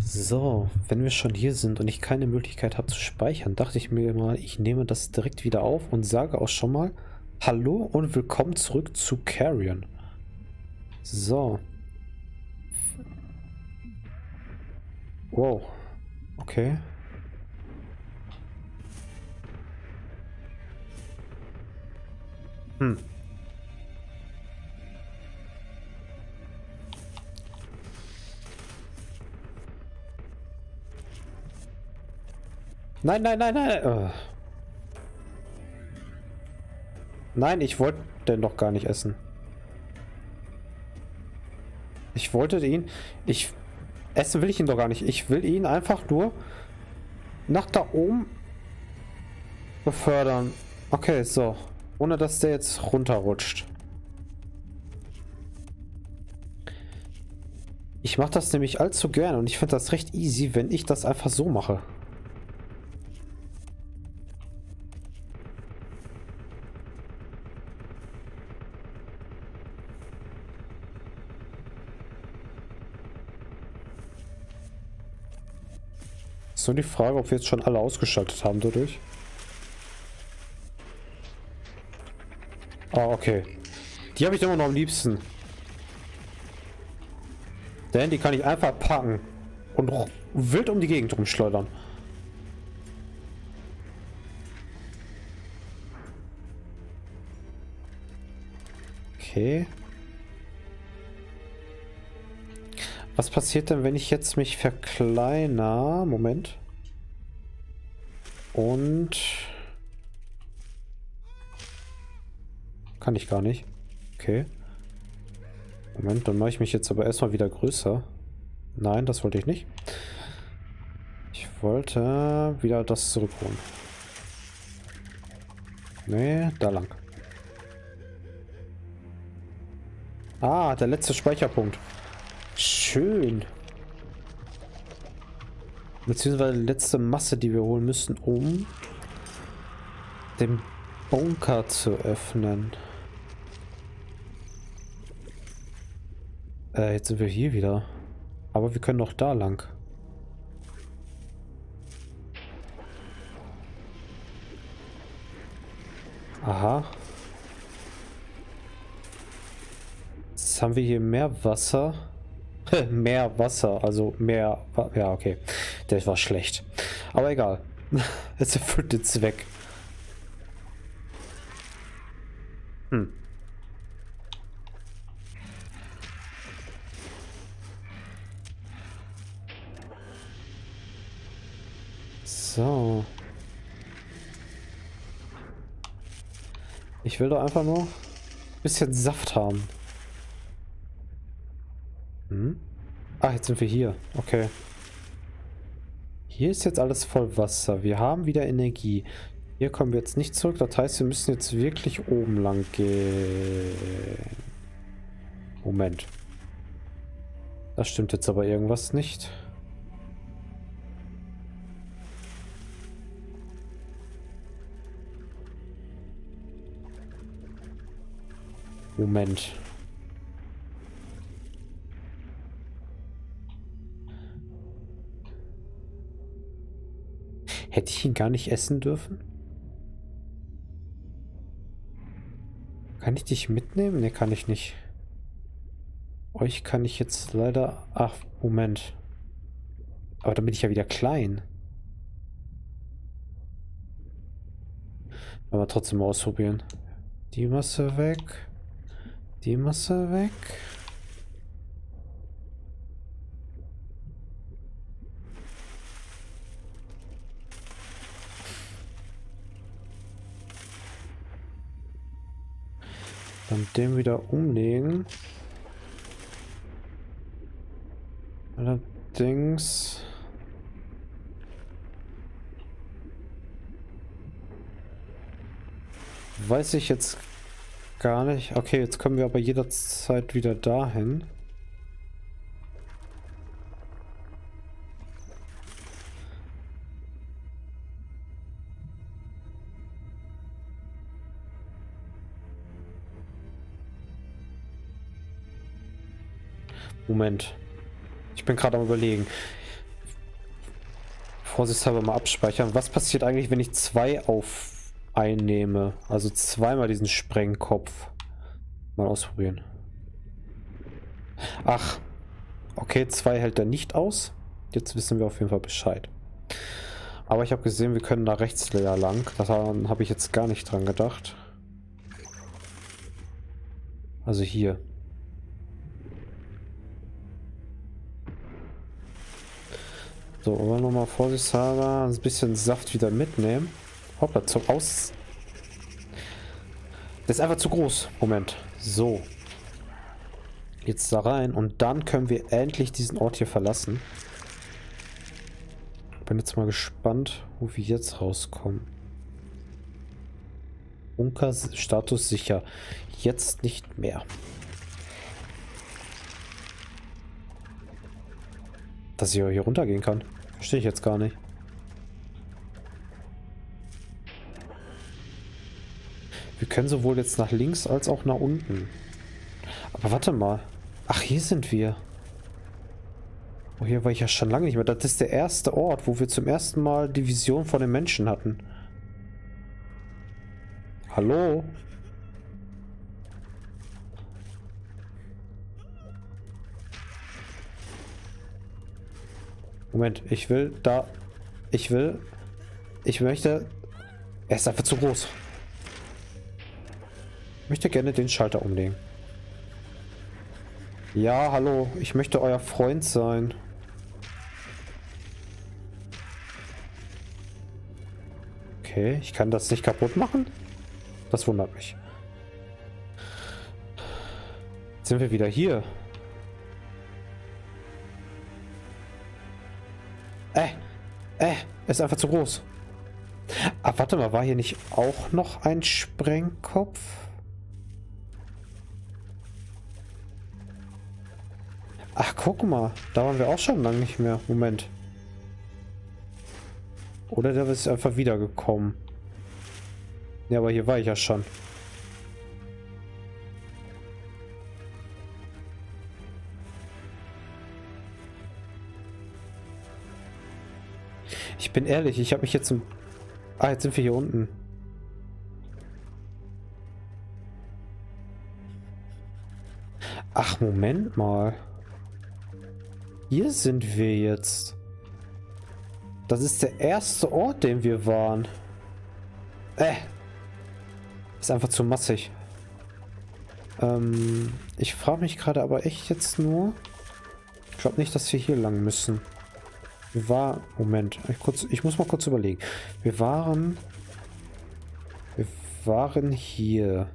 So, wenn wir schon hier sind und ich keine Möglichkeit habe zu speichern, dachte ich mir mal, ich nehme das direkt wieder auf und sage auch schon mal Hallo und willkommen zurück zu Carrion. So. Wow. Okay. Hm. Nein, nein, nein, nein. Oh. Nein, ich wollte den doch gar nicht essen. Ich wollte ihn... Ich... Essen will ich ihn doch gar nicht. Ich will ihn einfach nur nach da oben befördern. Okay, so. Ohne dass der jetzt runterrutscht. Ich mache das nämlich allzu gern und ich finde das recht easy, wenn ich das einfach so mache. Ist nur die Frage, ob wir jetzt schon alle ausgeschaltet haben dadurch. Ah, okay. Die habe ich immer noch am liebsten. Denn die kann ich einfach packen und wild um die Gegend rumschleudern. Okay. Was passiert denn, wenn ich jetzt mich verkleiner? Moment. Und... Kann ich gar nicht. Okay. Moment, dann mache ich mich jetzt aber erstmal wieder größer. Nein, das wollte ich nicht. Ich wollte wieder das zurückholen. Nee, da lang. Ah, der letzte Speicherpunkt. Schön. Beziehungsweise letzte Masse, die wir holen müssen, um den Bunker zu öffnen. Äh, jetzt sind wir hier wieder. Aber wir können noch da lang. Aha. Jetzt haben wir hier mehr Wasser. mehr Wasser, also mehr... Ja, okay. Der war schlecht. Aber egal. Es erfüllt den Zweck. Hm. So. Ich will doch einfach nur ein bisschen Saft haben. Hm? Ach, jetzt sind wir hier. Okay. Hier ist jetzt alles voll Wasser. Wir haben wieder Energie. Hier kommen wir jetzt nicht zurück. Das heißt, wir müssen jetzt wirklich oben lang gehen. Moment. Da stimmt jetzt aber irgendwas nicht. Moment. Hätte ich ihn gar nicht essen dürfen? Kann ich dich mitnehmen? Ne, kann ich nicht. Euch kann ich jetzt leider... Ach, Moment. Aber dann bin ich ja wieder klein. Aber trotzdem ausprobieren. Die Masse weg. Die Masse weg. Dann den wieder umlegen. Allerdings... Weiß ich jetzt gar nicht. Okay, jetzt kommen wir aber jederzeit wieder dahin. Moment. Ich bin gerade am überlegen. Vorsichtshalber mal abspeichern. Was passiert eigentlich, wenn ich zwei auf einnehme? Also zweimal diesen Sprengkopf. Mal ausprobieren. Ach. Okay, zwei hält er nicht aus. Jetzt wissen wir auf jeden Fall Bescheid. Aber ich habe gesehen, wir können da rechts leer lang. Daran habe ich jetzt gar nicht dran gedacht. Also hier. So, wir nochmal vorsichtshalber ein bisschen Saft wieder mitnehmen. Hoppla, zum Aus... Das ist einfach zu groß. Moment. So. Jetzt da rein und dann können wir endlich diesen Ort hier verlassen. Bin jetzt mal gespannt, wo wir jetzt rauskommen. Bunker Status sicher. Jetzt nicht mehr. Dass ich hier runtergehen kann. Verstehe ich jetzt gar nicht. Wir können sowohl jetzt nach links als auch nach unten. Aber warte mal. Ach, hier sind wir. Oh, hier war ich ja schon lange nicht mehr. Das ist der erste Ort, wo wir zum ersten Mal die Vision von den Menschen hatten. Hallo? Moment, ich will da... Ich will... Ich möchte... Er ist einfach zu groß. Ich möchte gerne den Schalter umlegen. Ja, hallo. Ich möchte euer Freund sein. Okay, ich kann das nicht kaputt machen? Das wundert mich. Jetzt sind wir wieder hier. Ist einfach zu groß. Ah, warte mal, war hier nicht auch noch ein Sprengkopf? Ach, guck mal. Da waren wir auch schon lange nicht mehr. Moment. Oder der ist einfach wiedergekommen. Ja, aber hier war ich ja schon. Ich bin ehrlich, ich habe mich jetzt zum... Ah, jetzt sind wir hier unten. Ach, Moment mal. Hier sind wir jetzt. Das ist der erste Ort, den wir waren. Äh. Ist einfach zu massig. Ähm, ich frage mich gerade aber echt jetzt nur... Ich glaube nicht, dass wir hier lang müssen. Wir waren... Moment. Ich, kurz, ich muss mal kurz überlegen. Wir waren... Wir waren hier.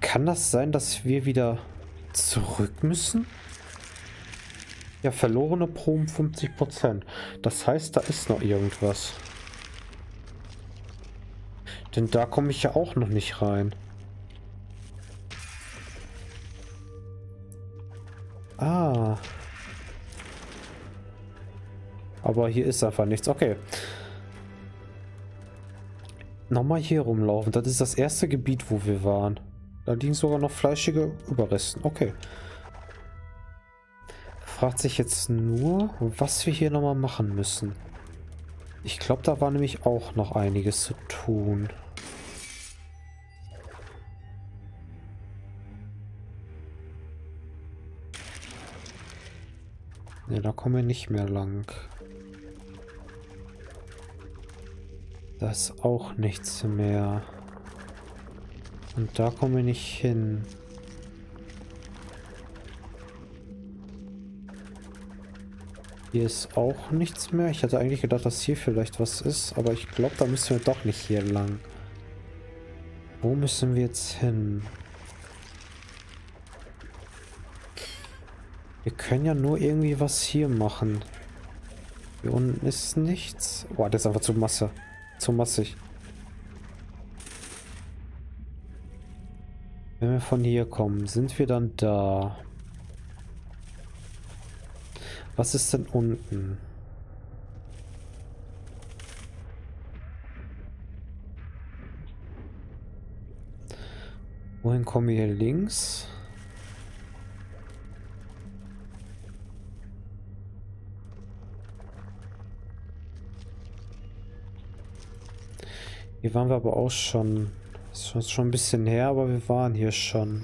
Kann das sein, dass wir wieder zurück müssen? Ja, verlorene Proben 50%. Das heißt, da ist noch irgendwas. Denn da komme ich ja auch noch nicht rein. Ah. Aber hier ist einfach nichts. Okay. Nochmal hier rumlaufen. Das ist das erste Gebiet, wo wir waren. Da liegen sogar noch fleischige Überresten. Okay fragt sich jetzt nur, was wir hier nochmal machen müssen. Ich glaube, da war nämlich auch noch einiges zu tun. Ne, da kommen wir nicht mehr lang. Da ist auch nichts mehr. Und da kommen wir nicht hin. Hier ist auch nichts mehr. Ich hatte eigentlich gedacht, dass hier vielleicht was ist. Aber ich glaube, da müssen wir doch nicht hier lang. Wo müssen wir jetzt hin? Wir können ja nur irgendwie was hier machen. Hier unten ist nichts. Boah, das ist einfach zu Masse. Zu massig. Wenn wir von hier kommen, sind wir dann da? Was ist denn unten? Wohin kommen wir hier links? Hier waren wir aber auch schon. Das ist schon ein bisschen her, aber wir waren hier schon.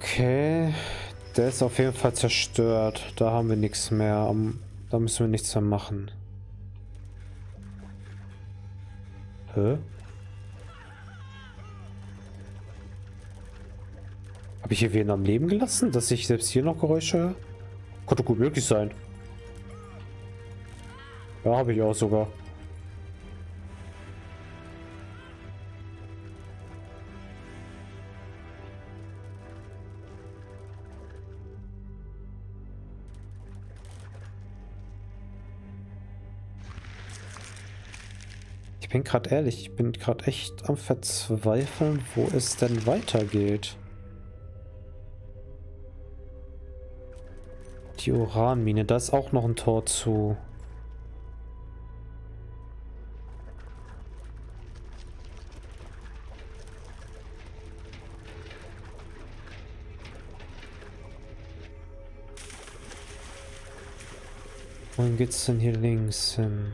Okay. Der ist auf jeden Fall zerstört. Da haben wir nichts mehr. Da müssen wir nichts mehr machen. Hä? Habe ich hier wen am Leben gelassen, dass ich selbst hier noch Geräusche höre? Konnte gut möglich sein. Ja, habe ich auch sogar. Ich bin gerade ehrlich, ich bin gerade echt am Verzweifeln, wo es denn weitergeht. Die Uranmine, da ist auch noch ein Tor zu. Wohin geht's denn hier links hin?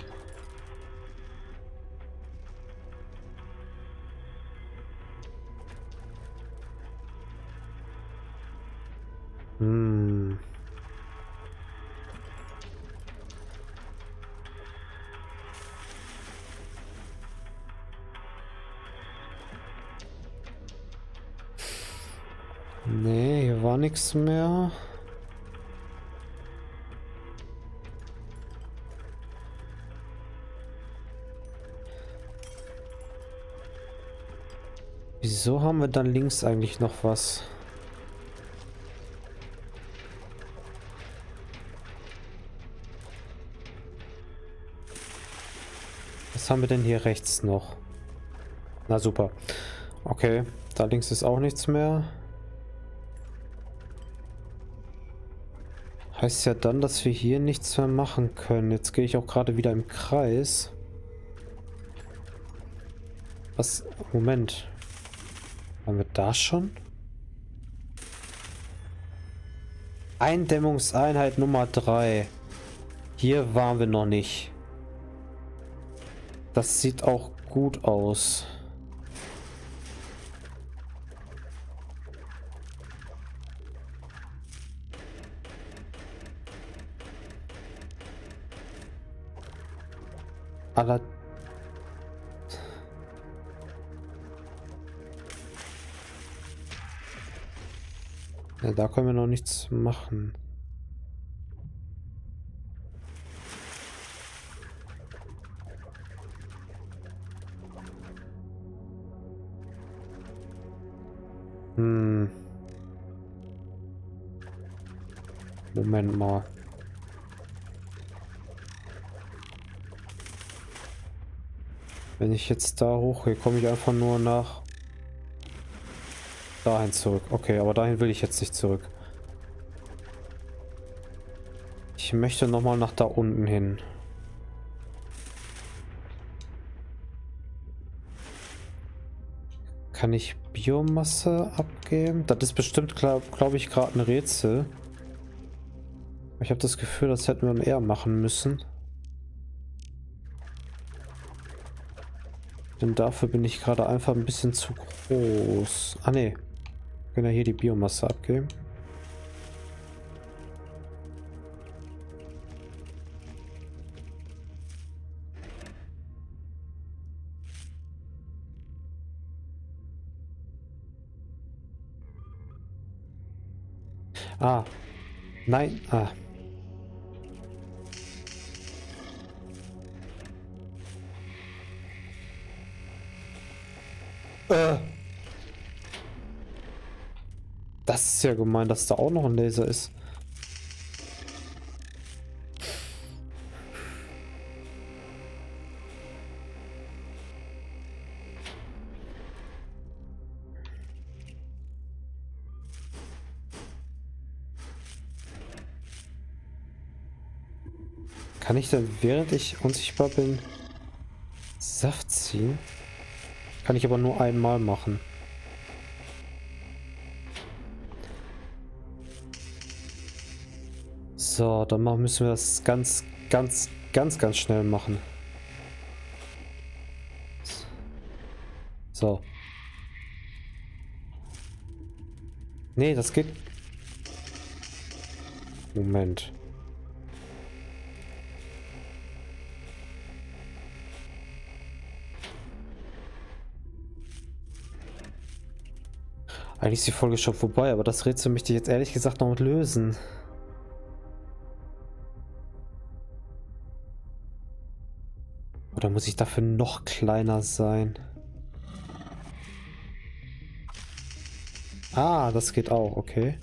Nee, hier war nichts mehr. Wieso haben wir dann links eigentlich noch was? Was haben wir denn hier rechts noch? Na super. Okay, da links ist auch nichts mehr. Heißt ja dann, dass wir hier nichts mehr machen können. Jetzt gehe ich auch gerade wieder im Kreis. Was? Moment. Waren wir da schon? Eindämmungseinheit Nummer 3. Hier waren wir noch nicht. Das sieht auch gut aus. Aller ja, da können wir noch nichts machen. Hm. Moment mal. Wenn ich jetzt da hochgehe, komme ich einfach nur nach dahin zurück. Okay, aber dahin will ich jetzt nicht zurück. Ich möchte nochmal nach da unten hin. Kann ich Biomasse abgeben? Das ist bestimmt, glaube glaub ich, gerade ein Rätsel. Ich habe das Gefühl, das hätten wir eher machen müssen. Denn dafür bin ich gerade einfach ein bisschen zu groß. Ah ne, können ja hier die Biomasse abgeben. Ah. Nein. Ah. Äh. Das ist ja gemein, dass da auch noch ein Laser ist. Kann ich dann, während ich unsichtbar bin, Saft ziehen? Kann ich aber nur einmal machen. So, dann müssen wir das ganz, ganz, ganz, ganz schnell machen. So. Nee, das geht. Moment. Eigentlich ist die Folge schon vorbei, aber das Rätsel möchte ich jetzt ehrlich gesagt noch lösen. Oder muss ich dafür noch kleiner sein? Ah, das geht auch, okay.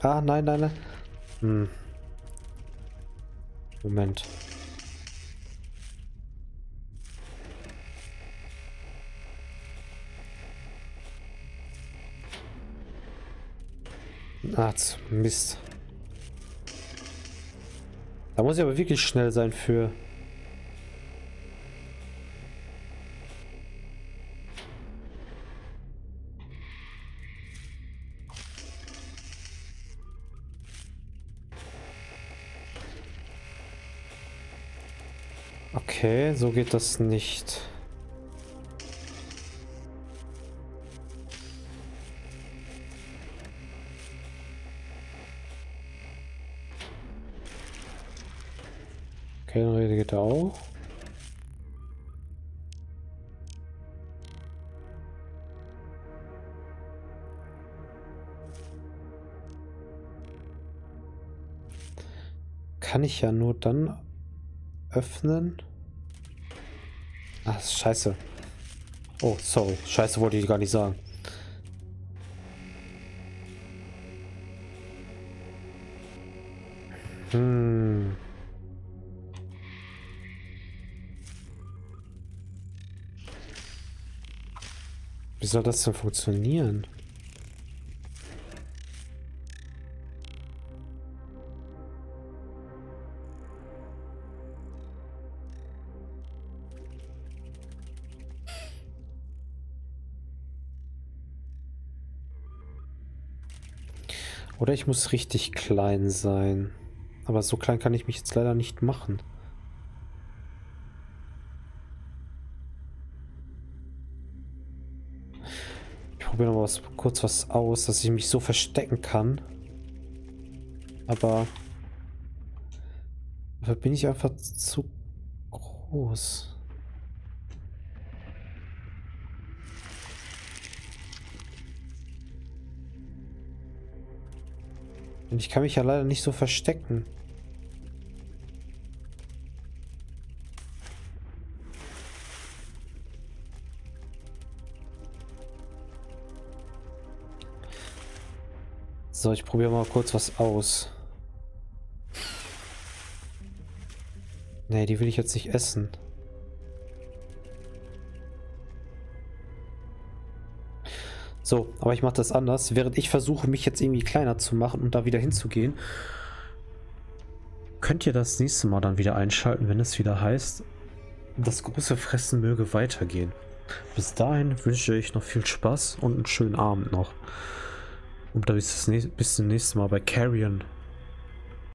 Ah, nein, nein, nein. Hm. Moment. Ah, Mist. Da muss ich aber wirklich schnell sein für... Okay, so geht das nicht. Dann geht auch. Kann ich ja nur dann öffnen. Ach, scheiße. Oh, sorry. Scheiße wollte ich gar nicht sagen. Hm. Wie soll das denn funktionieren? Oder ich muss richtig klein sein. Aber so klein kann ich mich jetzt leider nicht machen. Ich probiere noch mal was, kurz was aus, dass ich mich so verstecken kann. Aber dafür bin ich einfach zu groß. Und ich kann mich ja leider nicht so verstecken. So, ich probiere mal kurz was aus. Nee, die will ich jetzt nicht essen. So, aber ich mache das anders. Während ich versuche, mich jetzt irgendwie kleiner zu machen und da wieder hinzugehen, könnt ihr das nächste Mal dann wieder einschalten, wenn es wieder heißt, das große Fressen möge weitergehen. Bis dahin wünsche ich noch viel Spaß und einen schönen Abend noch. Und bis, bis zum nächsten Mal bei Carrion